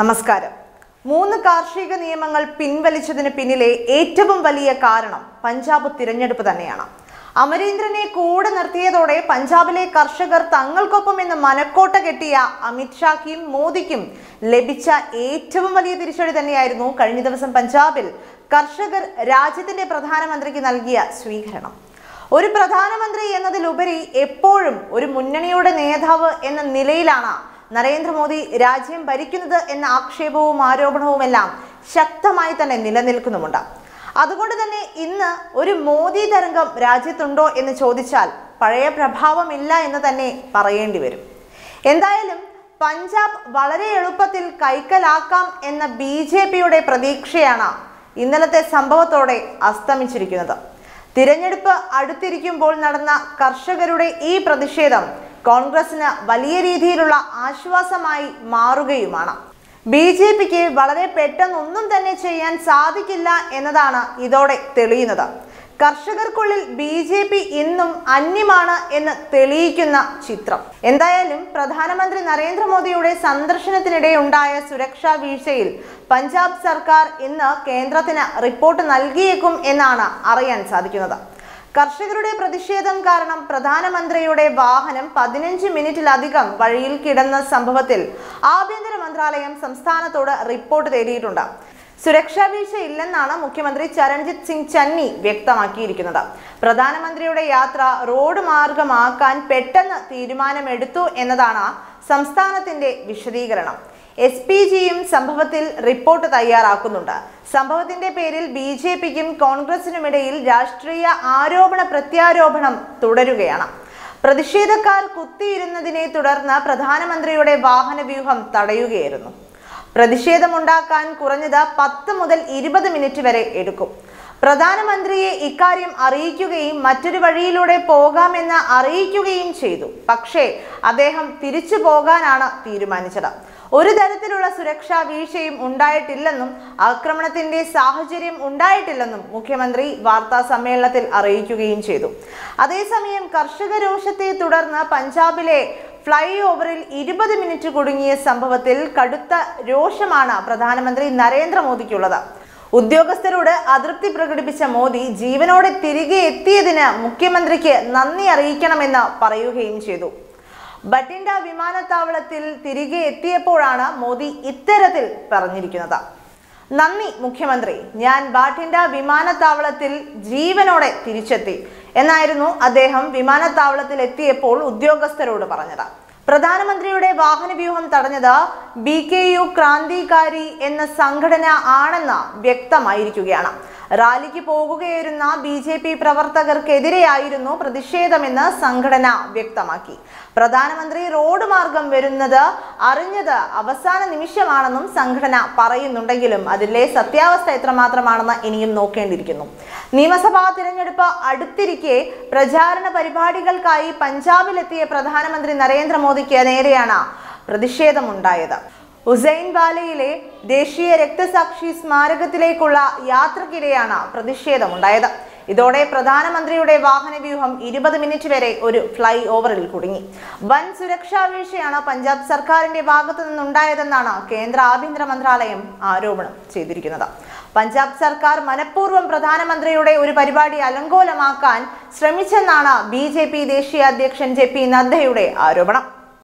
നമസ്കാരം. മൂന്ന് കാർഷിക നിയമങ്ങൾ പിൻവലിച്ചതിന് പിന്നിലെ ഏറ്റവും വലിയ കാരണം പഞ്ചാബ് തിരഞ്ഞെടുപ്പ് തന്നെയാണ്. അമരീന്ദ്രനെ കൂടെ നിർത്തിയതോടെ പഞ്ചാബിലെ കർഷകർ തങ്ങൾക്കൊപ്പം എന്ന് മനക്കോട്ട കെട്ടിയ അമിത്ഷാക്കും മോദിക്കും ലഭിച്ച ഏറ്റവും വലിയ തിരിച്ചടി തന്നെയായിരുന്നു കഴിഞ്ഞ ദിവസം പഞ്ചാബിൽ കർഷകർ രാജ്യത്തിന്റെ പ്രധാനമന്ത്രിക്ക് നൽകിയ സ്വീകരണം. ഒരു പ്രധാനമന്ത്രി എന്നതിലുപരി എപ്പോഴും ഒരു മുന്നണിയുടെ നേതാവ് എന്ന നിലയിലാണ് നരേന്ദ്രമോദി രാജ്യം ഭരിക്കുന്നത് എന്ന ആക്ഷേപവും ആരോപണവുമെല്ലാം ശക്തമായി തന്നെ നിലനിൽക്കുന്നുമുണ്ട്. അതുകൊണ്ട് തന്നെ ഇന്ന് ഒരു മോദി തരംഗം രാജ്യത്തുണ്ടോ എന്ന് ചോദിച്ചാൽ പഴയ പ്രഭാവമില്ല എന്ന് തന്നെ പറയേണ്ടി വരും. എന്തായാലും പഞ്ചാബ് വളരെ എളുപ്പത്തിൽ കൈക്കലാക്കാം എന്ന ബി ജെ പിയുടെ പ്രതീക്ഷയാണ് ഇന്നലത്തെ സംഭവത്തോടെ അസ്തമിച്ചിരിക്കുന്നത്. തിരഞ്ഞെടുപ്പ് അടുത്തിരിക്കുമ്പോൾ നടന്ന കർഷകരുടെ ഈ പ്രതിഷേധം കോൺഗ്രസിന് വലിയ രീതിയിലുള്ള ആശ്വാസമായി മാറുകയുമാണ്. ബി ജെ പിക്ക് വളരെ പെട്ടെന്നൊന്നും തന്നെ ചെയ്യാൻ സാധിക്കില്ല എന്നതാണ് ഇതോടെ തെളിയുന്നത്. കർഷകർക്കുള്ളിൽ ബി ജെ പി ഇന്നും അന്യമാണ് എന്ന് തെളിയിക്കുന്ന ചിത്രം. എന്തായാലും പ്രധാനമന്ത്രി നരേന്ദ്രമോദിയുടെ സന്ദർശനത്തിനിടെ ഉണ്ടായ സുരക്ഷാ വീഴ്ചയിൽ പഞ്ചാബ് സർക്കാർ ഇന്ന് കേന്ദ്രത്തിന് റിപ്പോർട്ട് നൽകിയേക്കും എന്നാണ് അറിയാൻ സാധിക്കുന്നത്. കർഷകരുടെ പ്രതിഷേധം കാരണം പ്രധാനമന്ത്രിയുടെ വാഹനം പതിനഞ്ച് മിനിറ്റിലധികം വഴിയിൽ കിടന്ന സംഭവത്തിൽ ആഭ്യന്തര മന്ത്രാലയം സംസ്ഥാനത്തോട് റിപ്പോർട്ട് തേടിയിട്ടുണ്ട്. സുരക്ഷാ വീഴ്ച ഇല്ലെന്നാണ് മുഖ്യമന്ത്രി ചരൺജിത് സിംഗ് ചന്നി വ്യക്തമാക്കിയിരിക്കുന്നത്. പ്രധാനമന്ത്രിയുടെ യാത്ര റോഡ് മാർഗമാക്കാൻ പെട്ടെന്ന് തീരുമാനമെടുത്തു എന്നതാണ് സംസ്ഥാനത്തിന്റെ വിശദീകരണം. എസ് പി ജിയും സംഭവത്തിൽ റിപ്പോർട്ട് തയ്യാറാക്കുന്നുണ്ട്. സംഭവത്തിന്റെ പേരിൽ ബി ജെ പിക്കും കോൺഗ്രസിനുമിടയിൽ രാഷ്ട്രീയ ആരോപണ പ്രത്യാരോപണം തുടരുകയാണ്. പ്രതിഷേധക്കാർ കുത്തിയിരുന്നതിനെ തുടർന്ന് പ്രധാനമന്ത്രിയുടെ വാഹനവ്യൂഹം തടയുകയായിരുന്നു. പ്രതിഷേധമുണ്ടാക്കാൻ കുറഞ്ഞത് പത്ത് മുതൽ ഇരുപത് മിനിറ്റ് വരെ എടുക്കും. പ്രധാനമന്ത്രിയെ ഇക്കാര്യം അറിയിക്കുകയും മറ്റൊരു വഴിയിലൂടെ പോകാമെന്ന് അറിയിക്കുകയും ചെയ്തു. പക്ഷേ അദ്ദേഹം തിരിച്ചു പോകാനാണ് തീരുമാനിച്ചത്. ഒരു തരത്തിലുള്ള സുരക്ഷാ വീഴ്ചയും ഉണ്ടായിട്ടില്ലെന്നും ആക്രമണത്തിന്റെ സാഹചര്യം ഉണ്ടായിട്ടില്ലെന്നും മുഖ്യമന്ത്രി വാർത്താ സമ്മേളനത്തിൽ അറിയിക്കുകയും ചെയ്തു. അതേസമയം കർഷക രോഷത്തെ തുടർന്ന് പഞ്ചാബിലെ ഫ്ലൈ ഓവറിൽ ഇരുപത് മിനിറ്റ് കുടുങ്ങിയ സംഭവത്തിൽ കടുത്ത രോഷമാണ് പ്രധാനമന്ത്രി നരേന്ദ്രമോദിക്കുള്ളത്. ഉദ്യോഗസ്ഥരോട് അതൃപ്തി പ്രകടിപ്പിച്ച മോദി ജീവനോടെ തിരികെ എത്തിയതിന് മുഖ്യമന്ത്രിക്ക് നന്ദി അറിയിക്കണമെന്ന് പറയുകയും ചെയ്തു. ബട്ടിൻഡ വിമാനത്താവളത്തിൽ തിരികെ എത്തിയപ്പോഴാണ് മോദി ഇത്തരത്തിൽ പറഞ്ഞിരിക്കുന്നത്. നന്ദി മുഖ്യമന്ത്രി. ഞാൻ ബാഠിൻഡ വിമാനത്താവളത്തിൽ ജീവനോടെ തിരിച്ചെത്തി. എന്നായിരുന്നു അദ്ദേഹം വിമാനത്താവളത്തിൽ എത്തിയപ്പോൾ ഉദ്യോഗസ്ഥരോട് പറഞ്ഞത്. പ്രധാനമന്ത്രിയുടെ വാഹനവ്യൂഹം തടഞ്ഞത് ബി കെ യു ക്രാന്തികാരി എന്ന സംഘടന ആണെന്ന് വ്യക്തമായിരിക്കുകയാണ്. റാലിക്ക് പോകുകയായിരുന്ന ബി ജെ പി പ്രവർത്തകർക്കെതിരെയായിരുന്നു പ്രതിഷേധമെന്ന് സംഘടന വ്യക്തമാക്കി. പ്രധാനമന്ത്രി റോഡ് മാർഗം വരുന്നത് അറിഞ്ഞത് അവസാന നിമിഷമാണെന്നും സംഘടന പറയുന്നുണ്ടെങ്കിലും അതിലെ സത്യാവസ്ഥ എത്രമാത്രമാണെന്ന് ഇനിയും നോക്കേണ്ടിയിരിക്കുന്നു. നിയമസഭാ തിരഞ്ഞെടുപ്പ് അടുത്തിരിക്കെ പ്രചാരണ പരിപാടികൾക്കായി പഞ്ചാബിലെത്തിയ പ്രധാനമന്ത്രി നരേന്ദ്രമോദിക്ക് നേരെയാണ് പ്രതിഷേധമുണ്ടായത്. ഉസൈൻ വാലയിലെ ദേശീയ രക്തസാക്ഷി സ്മാരകത്തിലേക്കുള്ള യാത്രക്കിടെയാണ് പ്രതിഷേധമുണ്ടായത്. ഇതോടെ പ്രധാനമന്ത്രിയുടെ വാഹനവ്യൂഹം ഇരുപത് മിനിറ്റ് വരെ ഒരു ഫ്ലൈ ഓവറിൽ കുടുങ്ങി. വൻ സുരക്ഷാ വീഴ്ചയാണ് പഞ്ചാബ് സർക്കാരിന്റെ ഭാഗത്തു നിന്നുണ്ടായതെന്നാണ് കേന്ദ്ര ആഭ്യന്തര മന്ത്രാലയം ആരോപണം ചെയ്തിരിക്കുന്നത്. പഞ്ചാബ് സർക്കാർ മനഃപൂർവം പ്രധാനമന്ത്രിയുടെ ഒരു പരിപാടി അലങ്കോലമാക്കാൻ ശ്രമിച്ചെന്നാണ് ബി ദേശീയ അധ്യക്ഷൻ ജെ പി നദ്ദയുടെ ആരോപണം.